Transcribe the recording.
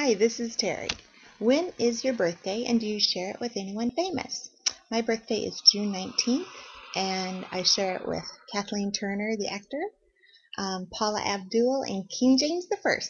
Hi, this is Teri. When is your birthday and do you share it with anyone famous? My birthday is June 19th and I share it with Kathleen Turner, the actor, um, Paula Abdul, and King James I.